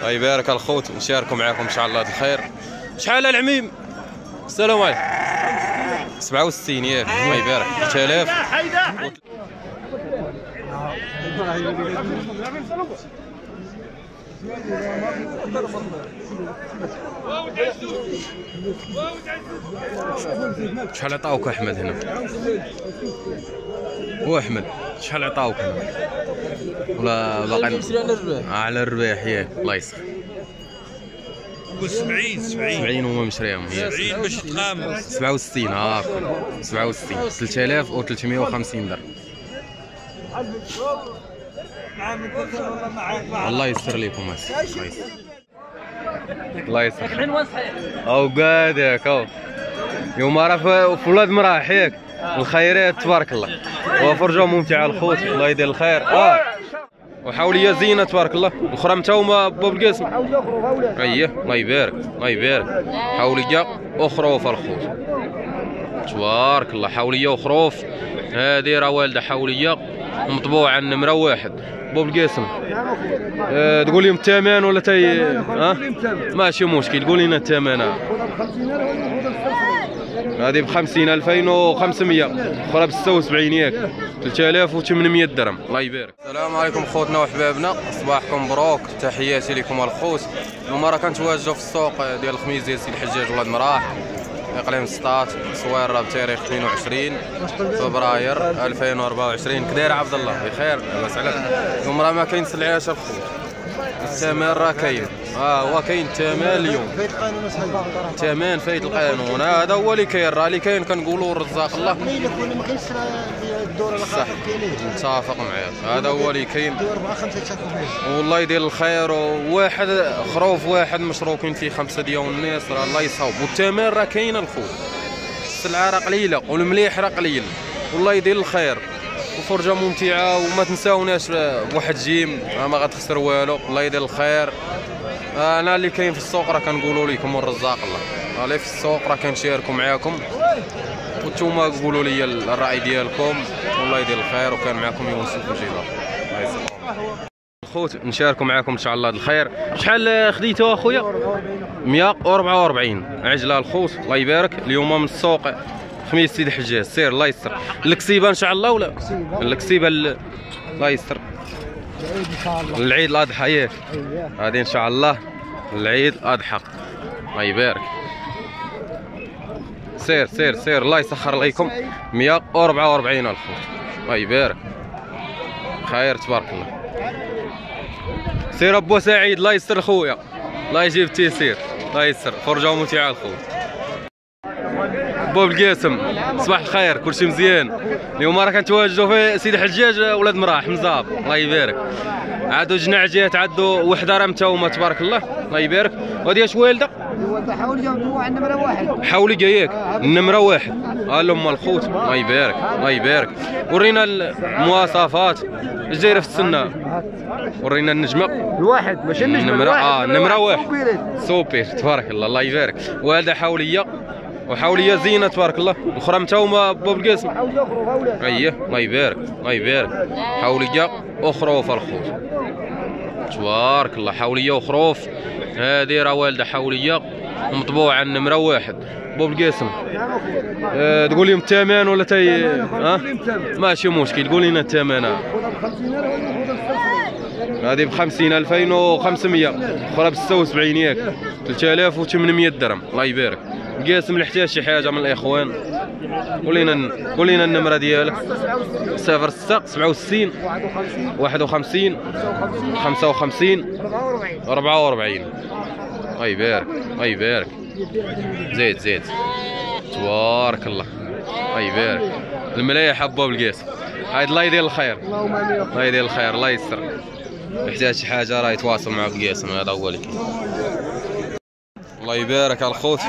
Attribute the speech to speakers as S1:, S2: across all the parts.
S1: الله يبارك الخوت نشاركوا معاكم إن شاء الله الخير. شحال العميم؟ السلام عليكم. 67 ياك الله يبارك. 3000 شحال عطاوك أحمد هنا؟ هو أحمد. شحال عطاوك؟ هنا ولا باقي على الرباح. ياك الله يسخ
S2: قول 70 70
S1: 70 هما مشريهم ياك
S2: 70 باش تقام
S1: 67 ها 67 3350 درهم. الله يستر لكم الله يستر الله يستر أو قادك أو. يوم راه في في ولاد مراح ياك الخيرات تبارك الله. وفرجه ممتعة الخوت الله يدير الخير. آه. وحوليه زينة تبارك الله. الأخرى متاومه باب القاسم أييه الله يبارك الله يبارك. حوليه أخرى في الخوت. تبارك الله حوليه وخروف هذه راه والدة حوليه مطبوعة النمرة واحد. باب القاسم أه تقول لي الثمن ولا تي ها ماشي مشكل قول لنا الثمن. هذه ب 50 2500 أخرى ب 76 ياك. 3800 درهم. الله يبارك. السلام عليكم خوتنا وحبابنا. صباحكم مبروك تحياتي لكم الخوت. اليوم راه كنتواجدوا في السوق ديال الخميس ديال سيد الحجاج ولاد مراح. إقليم سطات صويره بتاريخ 22 فبراير 2024 كداير عبد الله؟ بخير. الله يسعدك اليوم راه ما كاين سلعات الخوت الثمن راه كاين. آه هو كاين الثمن اليوم. الثمن فايت القانون. هذا هو اللي كاين راه اللي كاين كنقولوا رزاق الله. صح. متفق معاك. هذا هو اللي كاين.
S3: دور 4 5 تشاركوا فيه
S1: والله يدير الخير. وواحد خروف واحد مشروكين فيه خمسة ديال الناس راه الله يصاوب. والثمن راه كاين الخوت السلعة راه قليلة والمليح راه قليل. والله يدير الخير. وفرجة ممتعة وما تنساوناش بواحد جيم راه ما غتخسر والو. الله يدير الخير. أنا اللي كاين في السوق راه كنقولوا لكم الرزاق الله. اللي في السوق راه كنشاركوا معاكم. وانتوما قولوا لي الرأي ديالكم. والله يدير الخير وكان معكم يونس الفجيره الله خوت نشاركوا معكم إن شاء الله الخير. شحال خديتو أخويا؟ 144 عجله الخوت الله يبارك. اليوم من السوق خميس سيدي حجاج سير الله يستر. الكسيبة إن شاء الله ولا؟ الكسيبة. ال- الله يستر.
S3: العيد إن شاء الله.
S1: العيد الأضحى ياك
S3: اييه
S1: هذه إن شاء الله العيد الأضحى. الله يبارك. سير سير سير الله يسخر عليكم. 144 ألف. الله يبارك. خير تبارك الله. سير أبو سعيد الله يستر خويا. الله يجيب التيسير الله يستر فرجة ممتعه الخوت بوب القاسم. صباح الخير كلشي مزيان. اليوم راه كنتواجدوا في سيدي حجاج ولاد مراح مزاب الله يبارك. عادوا جناعجات عادوا وحدة راه متاومه تبارك الله. الله يبارك. وهذه اش
S3: والدة؟ حاول جاوبوا عندنا نمره واحد.
S1: حولي جايك النمره واحد ام الخوت الله يبارك. الله يبارك. ورينا المواصفات. اش دايرة في السنة؟ ورينا النجمة.
S3: الواحد ماشي النجمة
S1: آه،
S3: نمرة
S1: النمرة
S3: واحد.
S1: سوبر تبارك الله. الله يبارك. وهذا حوليه وحوليه زينة تبارك الله. الاخرى متاومه باب القاسم. اييه الله يبارك الله يبارك. حوليه وخروف الخوت تبارك الله حوليه وخروف هذه راه والدة حوليه مطبوعه النمره واحد. باب القاسم. أه تقول لي الثمن ولا تي ها؟ ماشي مشكل قول لنا الثمن. هذه ب 50 2500 أخرى ب 76 ياك. 3800 درهم. الله يبارك. قاسم احتاج شي حاجة من الإخوان. قول لنا قول لنا النمرة ديالك. 06 67 51 55 44 الله يبارك الله يبارك زيد زيد. تبارك الله. الله يبارك الملايح ابواب القاسم هاي الله يدير الخير. الله يدير الخير الله يستر. يحتاج شي حاجة راه يتواصل مع القاسم هذا هو اللي. الله يبارك على الخوت.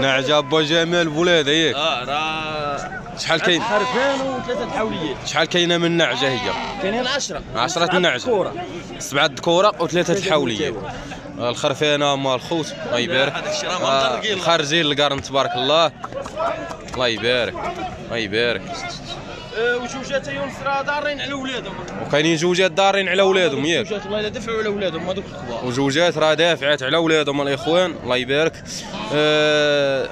S1: نعجة أبو جمال بولاد هيك.
S2: آه راه
S1: شحال كاين؟
S2: حرفان وثلاثة حوليات
S1: شحال كاينة من نعجة هي؟
S2: كاينين 10
S1: عشرة النعجة.
S2: كورة.
S1: سبعة ذكورة وثلاثة الحولية الخرفانة مال الخوت الله يبارك. آه، خارجين القرن تبارك الله. الله يبارك الله يبارك.
S2: آه، وجوجات يونس راه دارين على ولادهم.
S1: وكاينين جوجات دارين على ولادهم ياك.
S2: جوجات والله إلا دفعوا على ولادهم هذوك الكبار.
S1: وجوجات راه دافعات على ولادهم الإخوان الله يبارك. آه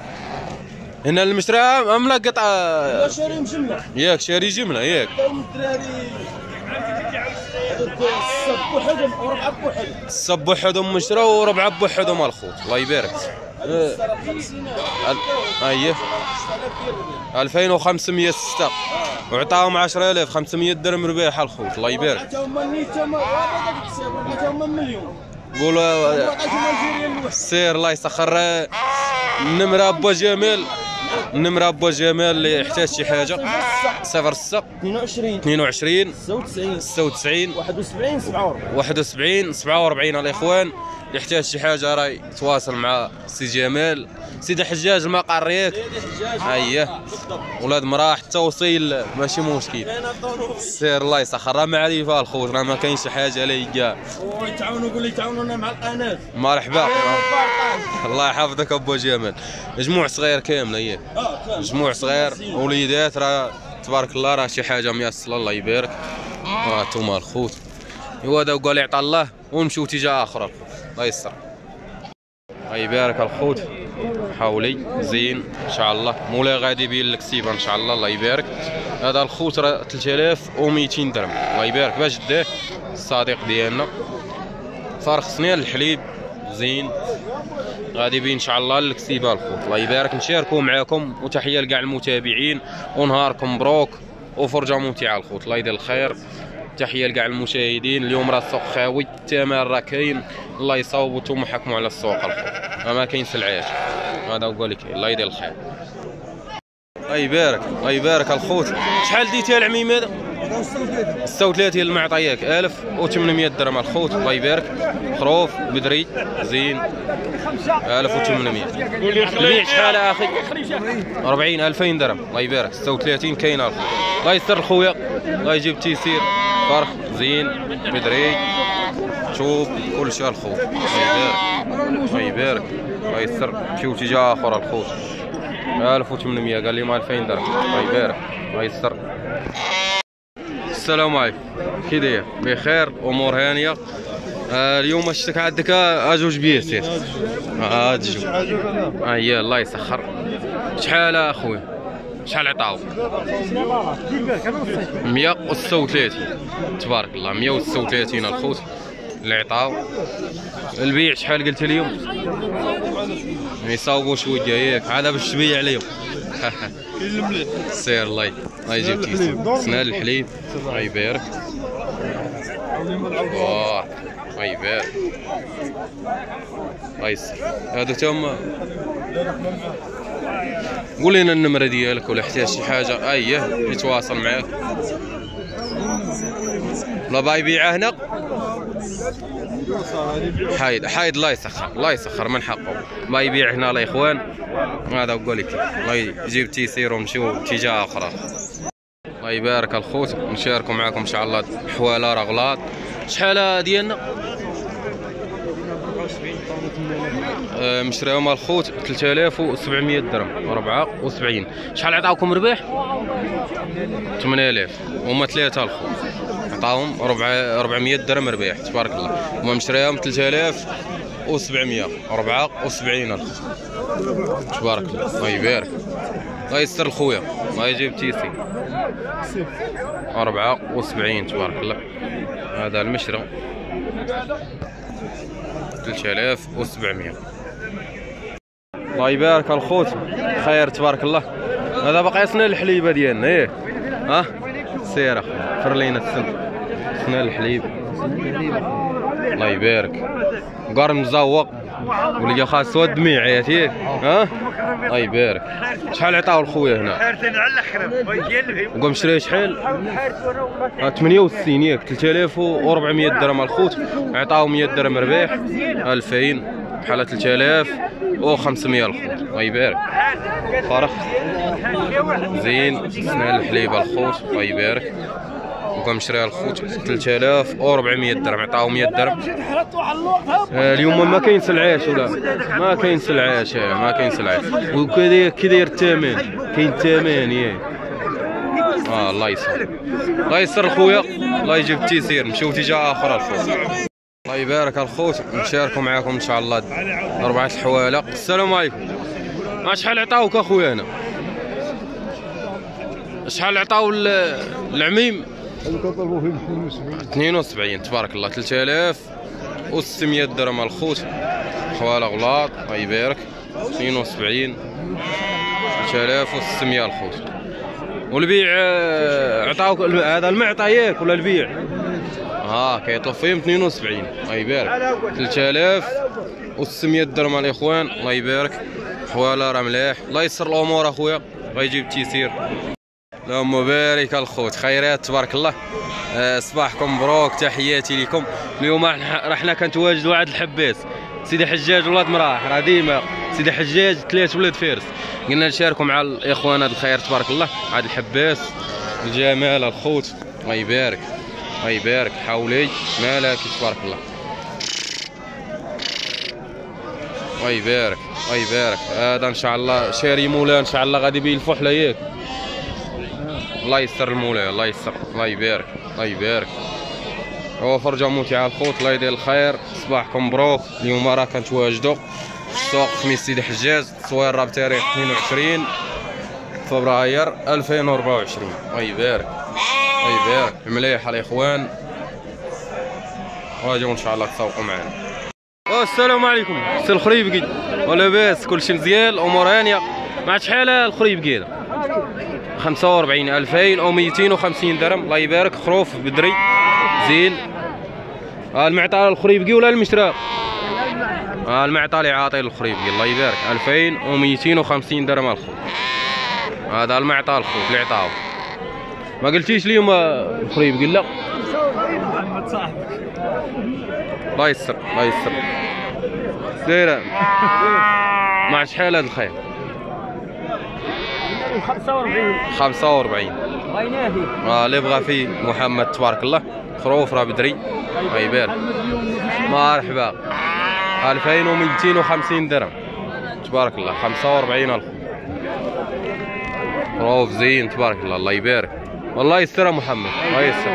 S1: هنا المشرى ملقط آه،
S2: شاريهم جملة.
S1: ياك شاري جملة ياك.
S2: الدراري. الصب وحدهم وربعه بوحدهم.
S1: الصب بوحدهم مشرى وربعه بوحدهم الخوت الله يبارك. ال- اييه 2500 ستة. وعطاهم 10000 500 درهم ربيح الخوت الله يبارك.
S2: عطاهم الحساب عطاهم مليون
S1: قولوا
S2: عطاهم الجيريان الواحد
S1: سير الله يسخر. النمرة بوا جمال. النمرة بوا جمال اللي يحتاج شي حاجة. صفر ستة
S2: 22
S1: 22
S2: 99
S1: 96
S2: 71 47
S1: 71 47 الاخوان يحتاج شي حاجة راه يتواصل مع سي جمال سيدي حجاج المقر رياك اييه ولاد مراح التوصيل ماشي مشكل. سير الله يسخر. راه معرفة الخوت راه ما كاينش شي حاجة ليا
S2: ويتعاونوا قول لي يتعاونونا مع القناة.
S1: مرحبا. الله يحفظك أبو جمال مجموع صغير
S2: آه كان
S1: مجموع صغير. وليدات راه تبارك الله راه شي حاجة ميسرة الله يبارك. ها أنتم الخوت. هو هذا وقال يعطى الله ونمشيو اتجاه آخر. الله يستر الله يبارك الخوت. حولي زين. إن شاء الله. مولاي غادي يبين لك إن شاء الله. الله يبارك. هذا الخوت راه 3200 درهم. الله يبارك. باش داه الصديق ديالنا. فرخ سنين الحليب. زين. غادي يبين إن شاء الله الكسيبه الخوت. الله يبارك. نشاركوا معاكم. وتحية لكاع المتابعين. ونهاركم مبروك وفرجة ممتعة الخوت. الله يدير الخير. تحية لكاع المشاهدين. اليوم راه السوق خاوي. الثمن راه كاين الله يصاوب وأنتم حكموا على السوق الخوت ما كاين سلعات هذا هو لك الله يدير الخير. الله يبارك الله يبارك الخوت. شحال ديتي العميم هذا 36 المعطياك 1800 درهم الخوت. الله يبارك. خروف بدري زين. 1800 البيع شحال أخي؟ 40 2000 درهم. الله يبارك. 36 كاين الخوت الله يستر خويا الله يجيب التيسير فرخ زين بدري. شوف كل شيء الخوت الله يبارك. الله يستر مشيو اتجاه آخر الخوت 1800 قال لي ما 2000 درهم. الله يبارك. الله يستر السلام عليكم. كي داير؟ بخير. أمور هانية. آه اليوم شتك عندك؟ آه، جوج بيات سير آه جوج آه الله يسخر. شحال اخويا شحال عطاو 136 تبارك الله 136 الخوت اللي عطاو. البيع شحال قلت اليوم يصاوبوا شوية ياك عاد باش تبيع اليوم سير الله الله يجيب تيسير سنان الحليب الله يبارك. الله يبارك. الله يسر. هادو تما قول لنا النمرة ديالك ولا احتاج شي حاجة. اييه يتواصل معاك. لا باي يبيعه هنا. حايد حايد الله يسخر الله يسخر من حقه. ما يبيع هنا يا إخوان. هذا أقول لك الله يجيب تيسير ونمشيو اتجاه آخر. الله يبارك الخوت. نشاركوا معكم إن شاء الله حوالة رغلات. شحال ديالنا؟ آه، مشريهم الخوت 3700 درهم 74 شحال عطاوكم ربح؟ 8000 هما ثلاثة الخوت. عطاهم ربع 400 درهم ربح تبارك الله. هما مشريهم 3700 74 الخوت. تبارك الله. الله يبارك. الله يستر الخويا. الله يجيب تيسي. 74 تبارك الله. هذا المشرى 3700 الله يبارك الخوت. خير تبارك الله. هذا باقي سنة الحليبة ديالنا. إيه. ها؟ سير اخويا فر لينا السن. سنة الحليب. الله يبارك. قار مزوق. ولقى خاص سواد دميع ياك ها؟ الله يبارك شحال عطاو الخويا هنا؟ وقام شري شحال؟ آه، 68 ياك 3400 درهم الخوت. عطاو 100 درهم ربيح 2000 بحال 3500 الخوت. الله يبارك فرخ زين. سنة الحليب الخوت؟ الله يبارك وقام شريها الخوت 3400 درهم عطاو 100 درهم. آه، اليوم ما كاين سلعاش ولا؟ ما كاين سلعاش آه، ما كاين سلعاش وكذا كي داير الثمن كاين الثمن ياك آه الله يسر. الله يسر الخويا الله يجيب التيسير نمشيو اتجاه اخر الخوت. الله يبارك الخوت نشاركوا معاكم إن شاء الله أربعة الحوالق السلام عليكم. شحال عطاوك أخويا أنا؟ شحال عطاو ال- العميم 72 تبارك الله 3600 درهم الخوت. حواله غلاط الله يبارك. 72 3600 الخوت. والبيع آه، عطاوك هذا المعطى ياك ولا البيع؟ ها كيطلب فيهم 72 الله يبارك. 3600 درهم الاخوان الله يبارك. حواله راه مليح الله يسر الأمور أخويا. غيجيب التيسير اللهم بارك الخوت. خيرات تبارك الله. آه، صباحكم مبروك تحياتي لكم. اليوم رحنا كنتواجد واحد الحباس. سيدي حجاج ولاد مراح راه ديما. سيدي حجاج ثلاث ولاد فارس. قلنا نشاركوا مع الإخوان هذا الخير تبارك الله. عاد الحباس الجمال الخوت. الله يبارك الله يبارك. حولي مالك تبارك الله. الله يبارك الله يبارك. هذا إن شاء الله شاري مولا إن شاء الله غادي بيه الفحله ياك الله يستر المولاي الله يستر الله يبارك الله يبارك. هو فرجة ممتعة الخوت الله يدير الخير. صباحكم مبروك اليوم راه كنتواجدوا في السوق خميس سيدي حجاز التصوير راه بتاريخ 22 فبراير 2024 الله يبارك الله يبارك. مليح الاخوان واجيو إن شاء الله تسوقوا معنا. السلام عليكم. سي الخريبكي ولاباس كلشي مزيان الأمور هانية. مع شحال الخريبكي هذا 45 2000 أو 250 درهم. الله يبارك. خروف بدري. زين. آه المعطى الخريبكي ولا المشرى آه المعطى اللي عاطي الخريبكي الله يبارك. 2250 درهم الخروف. هذا المعطى الخروف اللي عطاو ما قلتيش اليوم آه، الخريبكي لا؟ الله يسر الله يسر سيرة مع شحال هذا الخير؟ 45
S3: غيناهي
S1: آه اللي بغى فيه محمد تبارك الله. خروف راه بدري الله يبارك مرحبا 2250 درهم. تبارك الله 45 ألف. خروف زين تبارك الله الله يبارك. والله يستر يا محمد. الله يستر.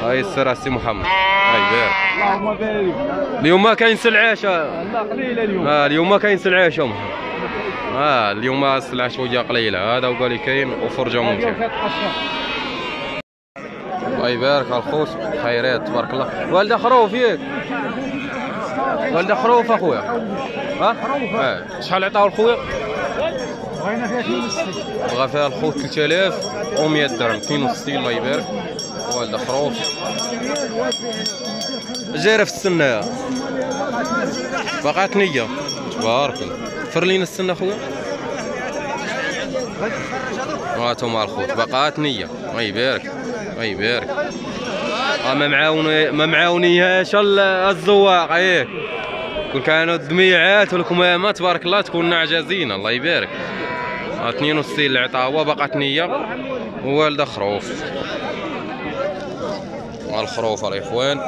S1: الله يستر يا سي محمد. الله يبارك
S3: اللهم بارك.
S1: اليوم ما كاين
S3: قليله اليوم.
S1: آه اليوم ما كاين سلعاشه محمد. آه اليوم السلعه شوية قليلة. هذا وقال لي كاين وفرجة ممتعة. الله يبارك الخوت خيرات تبارك الله. والدة خروف ياك والدة خروف أخويا. ها؟ آه. شحال عطاو الخويا؟
S3: بغينا فيها 62
S1: بغى فيها الخوت 3100 درهم 62 الله يبارك. والدة خروف. جايره في السنة. بقات نية. تبارك الله. فر لينا السنة أخويا؟ هاتو مع الخوت بقات نية. الله يبارك الله يبارك آه ما معاوني ما معاونيهاش ال- الزواق ياك كون كانوا الدميعات والكمامات تبارك الله تكون نعجه زينه الله يبارك. آه 62 اللي عطاها بقات نية. ووالده خروف. الخروف الاخوان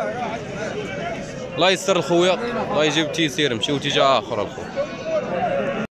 S1: الله يسر الخويا. الله يجيب التيسير مشيو اتجاه آخر الخويا